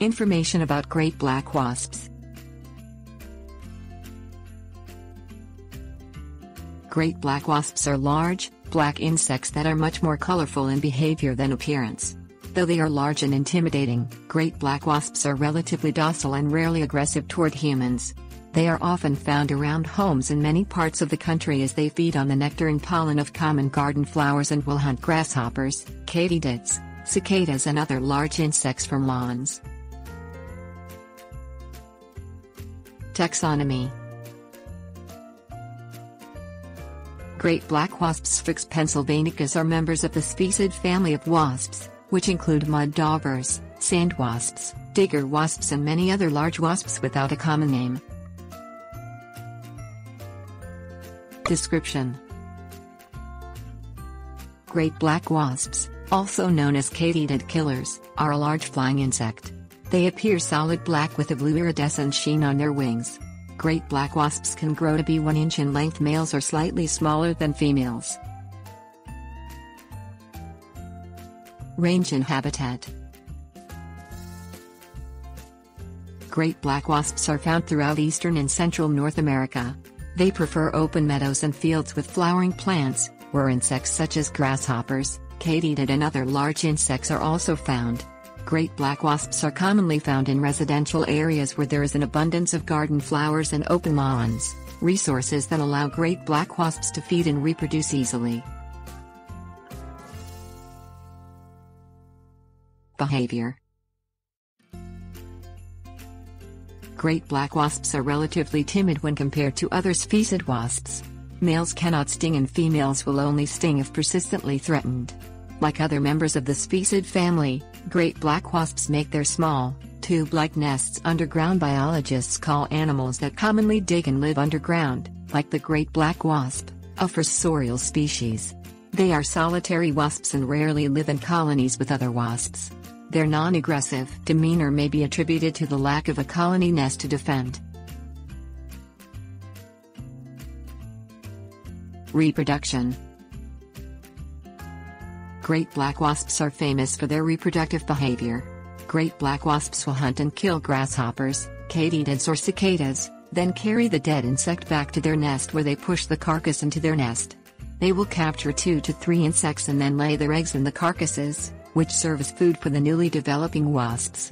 Information about great black wasps. Great black wasps are large, black insects that are much more colorful in behavior than appearance. Though they are large and intimidating, great black wasps are relatively docile and rarely aggressive toward humans. They are often found around homes in many parts of the country as they feed on the nectar and pollen of common garden flowers and will hunt grasshoppers, katydids, cicadas and other large insects from lawns. Taxonomy Great black wasps Sphex pennsylvanicus are members of the Sphecid family of wasps, which include mud daubers, sand wasps, digger wasps and many other large wasps without a common name. Description Great black wasps, also known as katydid killers, are a large flying insect. They appear solid black with a blue iridescent sheen on their wings. Great black wasps can grow to be 1 inch in length males are slightly smaller than females. Range and habitat Great black wasps are found throughout eastern and central North America. They prefer open meadows and fields with flowering plants, where insects such as grasshoppers, katydid and other large insects are also found. Great black wasps are commonly found in residential areas where there is an abundance of garden flowers and open lawns, resources that allow great black wasps to feed and reproduce easily. Behavior Great black wasps are relatively timid when compared to other Sphecid wasps. Males cannot sting and females will only sting if persistently threatened. Like other members of the Sphecid family, great black wasps make their small, tube-like nests underground biologists call animals that commonly dig and live underground, like the great black wasp, a fossorial species. They are solitary wasps and rarely live in colonies with other wasps. Their non-aggressive demeanor may be attributed to the lack of a colony nest to defend. Reproduction Great black wasps are famous for their reproductive behavior. Great black wasps will hunt and kill grasshoppers, katydids or cicadas, then carry the dead insect back to their nest where they push the carcass into their nest. They will capture two to three insects and then lay their eggs in the carcasses, which serve as food for the newly developing wasps.